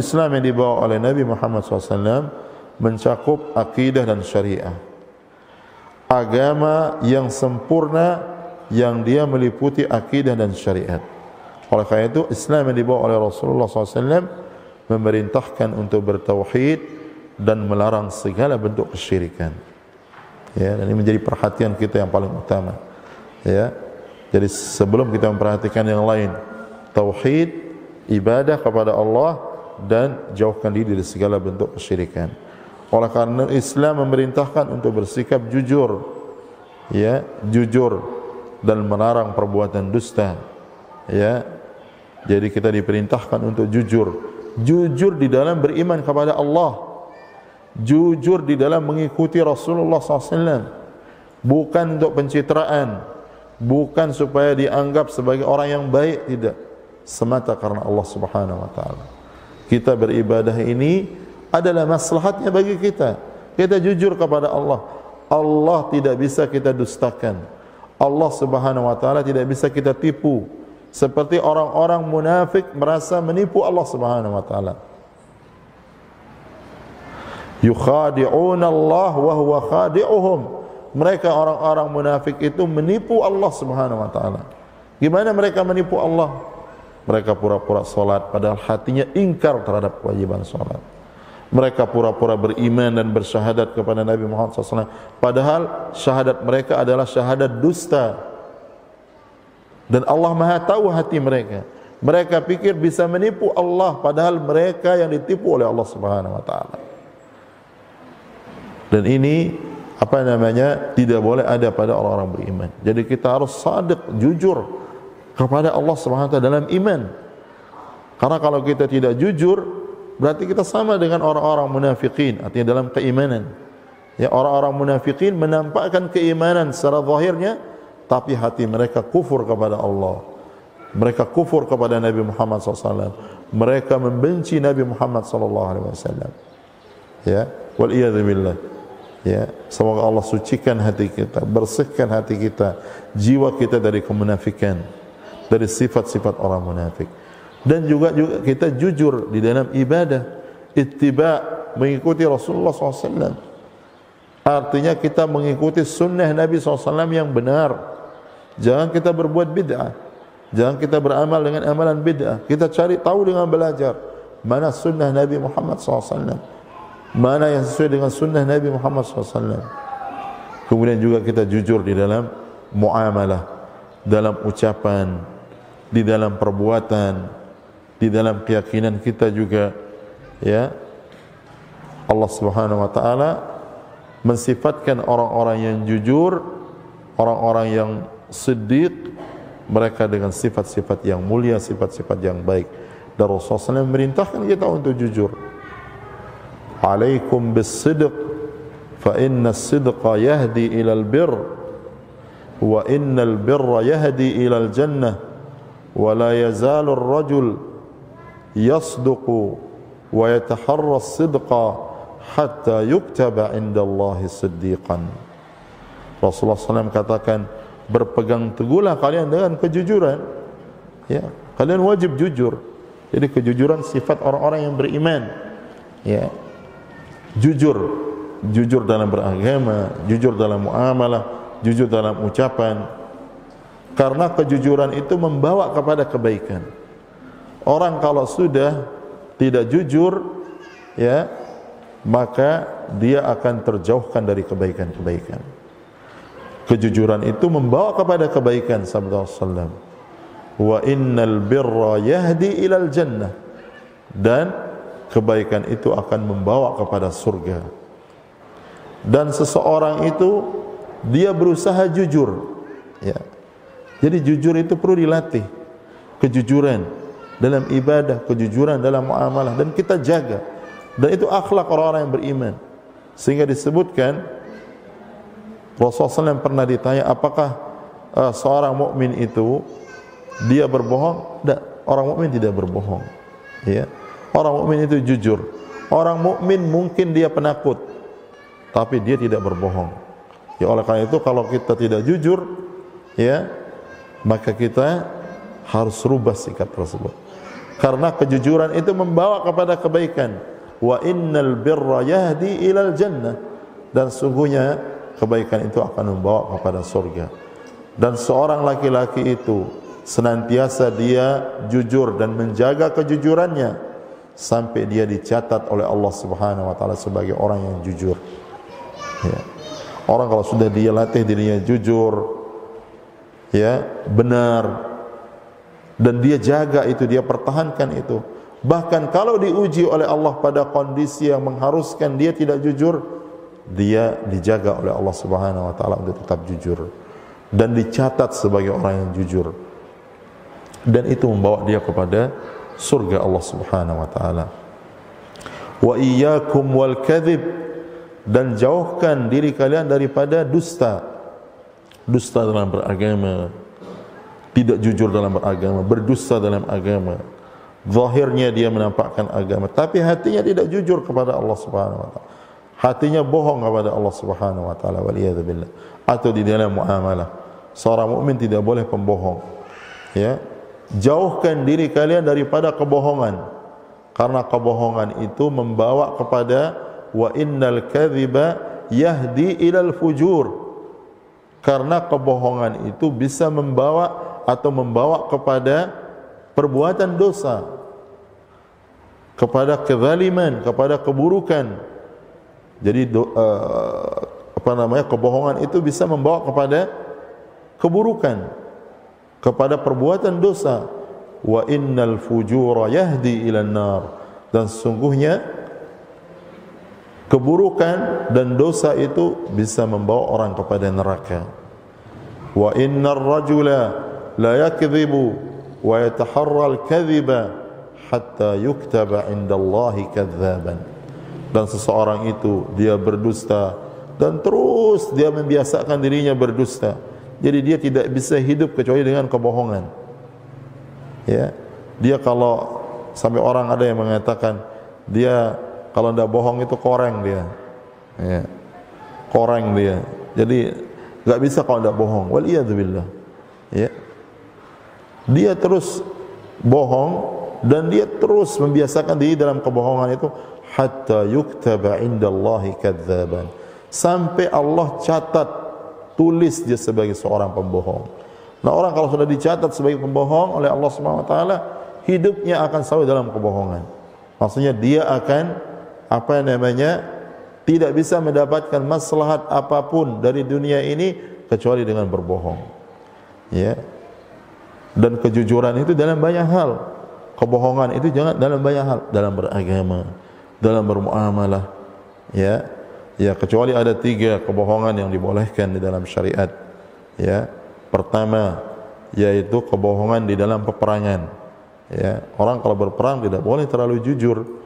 Islam yang dibawa oleh Nabi Muhammad SAW mencakup akidah dan syariah. Agama yang sempurna yang dia meliputi akidah dan syariat. Oleh karena itu Islam yang dibawa oleh Rasulullah SAW memerintahkan untuk bertauhid dan melarang segala bentuk kesyirikan. Ya, dan ini menjadi perhatian kita yang paling utama. Ya. Jadi sebelum kita memperhatikan yang lain, tauhid, ibadah kepada Allah dan jauhkan diri dari segala bentuk kesyirikan. Oleh karena Islam memerintahkan untuk bersikap jujur, ya, jujur dan melarang perbuatan dusta. Ya. Jadi kita diperintahkan untuk jujur. Jujur di dalam beriman kepada Allah jujur di dalam mengikuti Rasulullah SAW bukan untuk pencitraan bukan supaya dianggap sebagai orang yang baik tidak semata karena Allah Subhanahu wa taala kita beribadah ini adalah maslahatnya bagi kita. Kita jujur kepada Allah. Allah tidak bisa kita dustakan. Allah Subhanahu wa taala tidak bisa kita tipu. Seperti orang-orang munafik merasa menipu Allah Subhanahu wa taala. Yukhadi'una Allah wa huwa khadi'uhum. Mereka orang-orang munafik itu menipu Allah Subhanahu wa taala. Gimana mereka menipu Allah mereka pura-pura salat padahal hatinya ingkar terhadap kewajiban salat mereka pura-pura beriman dan bersyahadat kepada Nabi Muhammad SAW padahal syahadat mereka adalah syahadat dusta. Dan Allah Maha tahu hati mereka. Mereka pikir bisa menipu Allah padahal mereka yang ditipu oleh Allah Subhanahu wa taala. Dan ini apa namanya tidak boleh ada pada orang-orang beriman. Jadi kita harus sadiq, jujur kepada Allah Subhanahu wa dalam iman. Karena kalau kita tidak jujur, berarti kita sama dengan orang-orang munafikin, artinya dalam keimanan. Ya orang-orang munafikin menampakkan keimanan secara zahirnya tapi hati mereka kufur kepada Allah. Mereka kufur kepada Nabi Muhammad SAW. Mereka membenci Nabi Muhammad SAW. Ya, wal billah. Ya, semoga Allah sucikan hati kita, bersihkan hati kita, jiwa kita dari kemunafikan, dari sifat-sifat orang munafik. Dan juga juga kita jujur di dalam ibadah, ittiba mengikuti Rasulullah SAW. Artinya kita mengikuti sunnah Nabi SAW yang benar. Jangan kita berbuat bid'ah. Jangan kita beramal dengan amalan bid'ah. Kita cari tahu dengan belajar mana sunnah Nabi Muhammad SAW mana yang sesuai dengan sunnah Nabi Muhammad SAW. Kemudian juga kita jujur di dalam muamalah, dalam ucapan, di dalam perbuatan di dalam keyakinan kita juga ya. Allah Subhanahu wa taala mensifatkan orang-orang yang jujur orang-orang yang siddiq mereka dengan sifat-sifat yang mulia sifat-sifat yang baik. Dan Rasulullah SAW memerintahkan kita untuk jujur. Alaikum bisidq fa inna sidqa yahdi ila al-birr wa innal birra yahdi ilal jannah. ولا يزال الرجل يصدق ويتحرى الصدق حتى يكتب عند الله صديقا Rasulullah SAW katakan berpegang teguhlah kalian dengan kejujuran ya kalian wajib jujur jadi kejujuran sifat orang-orang yang beriman ya jujur jujur dalam beragama jujur dalam muamalah jujur dalam ucapan karena kejujuran itu membawa kepada kebaikan orang kalau sudah tidak jujur ya maka dia akan terjauhkan dari kebaikan-kebaikan kejujuran itu membawa kepada kebaikan sabda Rasulullah wa innal birra yahdi ilal jannah dan kebaikan itu akan membawa kepada surga. Dan seseorang itu dia berusaha jujur. Ya. Jadi jujur itu perlu dilatih. Kejujuran dalam ibadah, kejujuran dalam muamalah dan kita jaga. Dan itu akhlak orang-orang yang beriman. Sehingga disebutkan Rasulullah SAW pernah ditanya apakah uh, seorang mukmin itu dia berbohong? Tidak, orang mukmin tidak berbohong. Ya. Orang mukmin itu jujur. Orang mukmin mungkin dia penakut, tapi dia tidak berbohong. Ya oleh karena itu kalau kita tidak jujur, ya maka kita harus rubah sikap tersebut. karena kejujuran itu membawa kepada kebaikan wa innal birra yahdi ilal jannah dan sungguhnya kebaikan itu akan membawa kepada surga dan seorang laki-laki itu senantiasa dia jujur dan menjaga kejujurannya sampai dia dicatat oleh Allah Subhanahu wa taala sebagai orang yang jujur. Ya. Orang kalau sudah dia latih dirinya jujur ya, benar dan dia jaga itu, dia pertahankan itu. Bahkan kalau diuji oleh Allah pada kondisi yang mengharuskan dia tidak jujur, dia dijaga oleh Allah Subhanahu wa taala untuk tetap jujur dan dicatat sebagai orang yang jujur. Dan itu membawa dia kepada surga Allah Subhanahu wa taala. Wa iyyakum wal kadhib dan jauhkan diri kalian daripada dusta. Dusta dalam beragama, tidak jujur dalam beragama, berdusta dalam agama. Zahirnya dia menampakkan agama, tapi hatinya tidak jujur kepada Allah Subhanahu wa taala. Hatinya bohong kepada Allah Subhanahu wa taala wal billah atau di dalam muamalah. Seorang mukmin tidak boleh pembohong. Ya, jauhkan diri kalian daripada kebohongan karena kebohongan itu membawa kepada wa innal kadhiba yahdi ilal fujur karena kebohongan itu bisa membawa atau membawa kepada perbuatan dosa kepada kezaliman kepada keburukan. Jadi do, uh, apa namanya kebohongan itu bisa membawa kepada keburukan kepada perbuatan dosa. Wa innal fujura yahdi ila nar. Dan sungguhnya keburukan dan dosa itu bisa membawa orang kepada neraka wa innar rajula la yakdhibu wa yataharra al-kadhiba hatta yuktaba inda Allah kadzaban dan seseorang itu dia berdusta dan terus dia membiasakan dirinya berdusta jadi dia tidak bisa hidup kecuali dengan kebohongan. Ya. Dia kalau sampai orang ada yang mengatakan dia kalau tidak bohong itu koreng dia. Ya. Koreng dia. Jadi enggak bisa kalau tidak bohong. Wal billah. Ya. Dia terus bohong dan dia terus membiasakan diri dalam kebohongan itu hatta yuktaba indallahi kadzaban sampai Allah catat tulis dia sebagai seorang pembohong. Nah orang kalau sudah dicatat sebagai pembohong oleh Allah Subhanahu Wa Taala, hidupnya akan selalu dalam kebohongan. Maksudnya dia akan apa namanya tidak bisa mendapatkan maslahat apapun dari dunia ini kecuali dengan berbohong. Ya. Dan kejujuran itu dalam banyak hal. Kebohongan itu jangan dalam banyak hal, dalam beragama, dalam bermuamalah, ya, Ya, kecuali ada tiga kebohongan yang dibolehkan di dalam syariat. Ya, pertama yaitu kebohongan di dalam peperangan. Ya, orang kalau berperang tidak boleh terlalu jujur.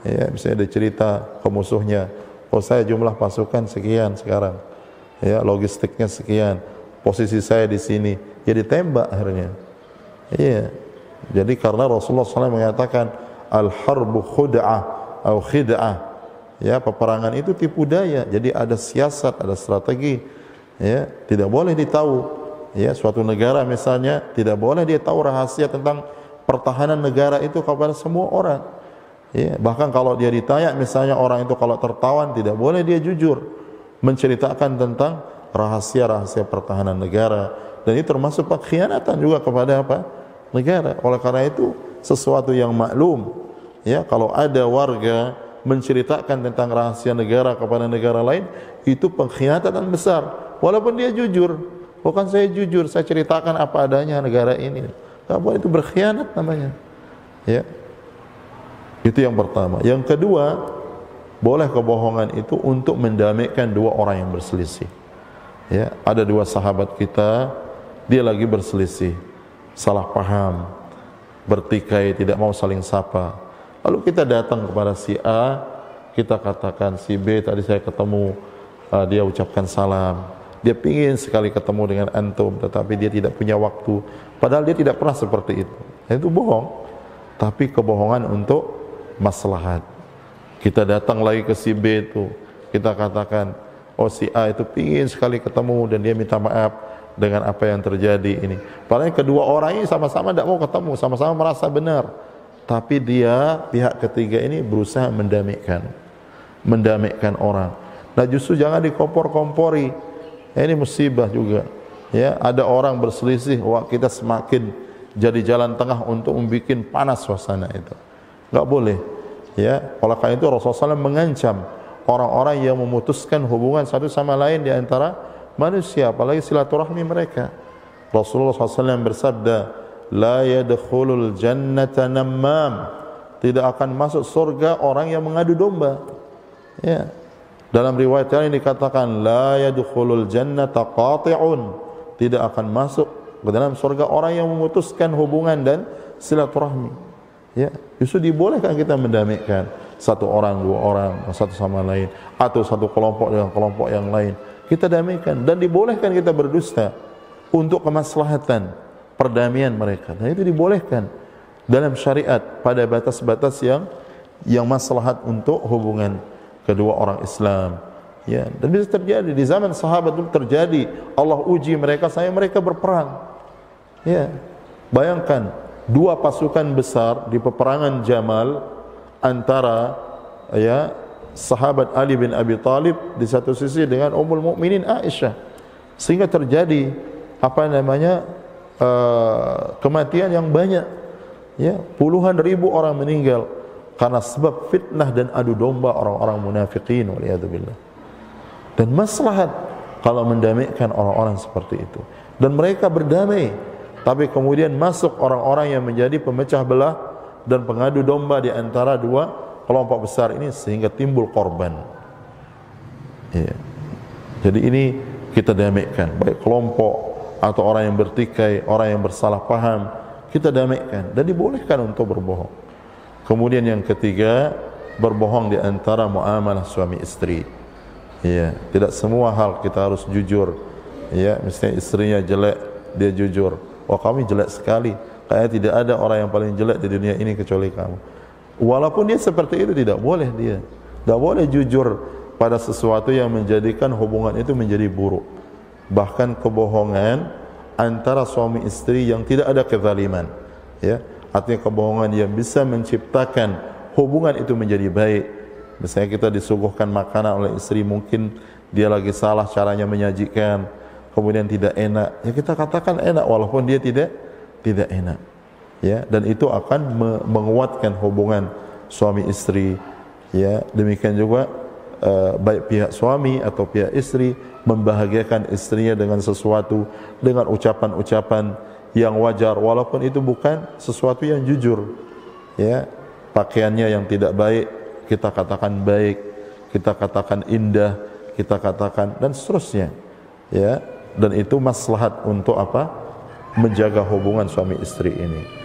Ya, misalnya ada cerita ke musuhnya, oh saya jumlah pasukan sekian sekarang. Ya, logistiknya sekian. Posisi saya di sini, ya ditembak akhirnya. Iya. Jadi karena Rasulullah SAW mengatakan al-harbu khud'ah atau khid'ah ya peperangan itu tipu daya jadi ada siasat ada strategi ya tidak boleh ditahu ya suatu negara misalnya tidak boleh dia tahu rahasia tentang pertahanan negara itu kepada semua orang ya bahkan kalau dia ditanya misalnya orang itu kalau tertawan tidak boleh dia jujur. Menceritakan tentang rahasia-rahasia pertahanan negara. Dan itu termasuk pengkhianatan juga kepada apa? Negara. Oleh karena itu sesuatu yang maklum ya kalau ada warga menceritakan tentang rahasia negara kepada negara lain itu pengkhianatan besar. Walaupun dia jujur bukan saya jujur saya ceritakan apa adanya negara ini. Tak boleh itu berkhianat namanya. Ya itu yang pertama yang kedua boleh kebohongan itu untuk mendamaikan dua orang yang berselisih ya ada dua sahabat kita dia lagi berselisih salah paham bertikai tidak mau saling sapa Lalu kita datang kepada si A, kita katakan si B tadi saya ketemu uh, dia ucapkan salam. Dia ingin sekali ketemu dengan antum tetapi dia tidak punya waktu. Padahal dia tidak pernah seperti itu. Itu bohong. Tapi kebohongan untuk maslahat. Kita datang lagi ke si B itu, kita katakan, oh si A itu ingin sekali ketemu dan dia minta maaf dengan apa yang terjadi ini. Padahal kedua orang ini sama-sama tidak mau ketemu, sama-sama merasa benar. Tapi dia pihak ketiga ini berusaha mendamaikan mendamaikan orang. Nah justru jangan dikompor-kompori. Ini musibah juga ya. Ada orang berselisih wah kita semakin jadi jalan tengah untuk membuat panas suasana itu enggak boleh. Ya oleh karena itu Rasulullah SAW mengancam orang-orang yang memutuskan hubungan satu sama lain di antara manusia apalagi silaturahmi mereka. Rasulullah SAW bersabda la yadkhulul jannata namam tidak akan masuk surga orang yang mengadu domba. Ya. Dalam riwayat lain dikatakan la yadkhulul jannata qati'un. Tidak akan masuk ke dalam surga orang yang memutuskan hubungan dan silaturahmi ya justru dibolehkan kita mendamaikan satu orang dua orang satu sama lain atau satu kelompok dengan kelompok yang lain kita damaikan dan dibolehkan kita berdusta untuk kemaslahatan perdamaian mereka. Dan itu dibolehkan dalam syariat pada batas-batas yang yang maslahat untuk hubungan kedua orang Islam. Ya, dan bisa terjadi di zaman sahabat itu terjadi Allah uji mereka saya mereka berperang. Ya. Bayangkan dua pasukan besar di peperangan Jamal antara ya sahabat Ali bin Abi Talib di satu sisi dengan Ummul Mukminin Aisyah. Sehingga terjadi apa namanya uh, kematian yang banyak ya. Puluhan ribu orang meninggal karena sebab fitnah dan adu domba orang-orang munafikin waliyadzubillah dan maslahat kalau mendamaikan orang-orang seperti itu. Dan mereka berdamai tapi kemudian masuk orang-orang yang menjadi pemecah belah dan pengadu domba di antara dua kelompok besar ini sehingga timbul korban ya. jadi ini kita damaikan baik kelompok atau orang yang bertikai, orang yang bersalah paham, kita damaikan dan dibolehkan untuk berbohong. Kemudian yang ketiga, berbohong di antara muamalah suami istri. Ya, tidak semua hal kita harus jujur. Ya, misalnya istrinya jelek, dia jujur. Wah, kami jelek sekali. Kayak tidak ada orang yang paling jelek di dunia ini kecuali kamu. Walaupun dia seperti itu tidak boleh dia. Tidak boleh jujur pada sesuatu yang menjadikan hubungan itu menjadi buruk bahkan kebohongan antara suami istri yang tidak ada kezaliman ya artinya kebohongan yang bisa menciptakan hubungan itu menjadi baik misalnya kita disuguhkan makanan oleh istri mungkin dia lagi salah caranya menyajikan kemudian tidak enak. Ya kita katakan enak walaupun dia tidak tidak enak. Ya dan itu akan menguatkan hubungan suami istri. Ya demikian juga uh, baik pihak suami atau pihak istri membahagiakan istrinya dengan sesuatu dengan ucapan-ucapan yang wajar walaupun itu bukan sesuatu yang jujur. Ya pakaiannya yang tidak baik kita katakan baik kita katakan indah kita katakan dan seterusnya. Ya dan itu maslahat untuk apa? Menjaga hubungan suami istri ini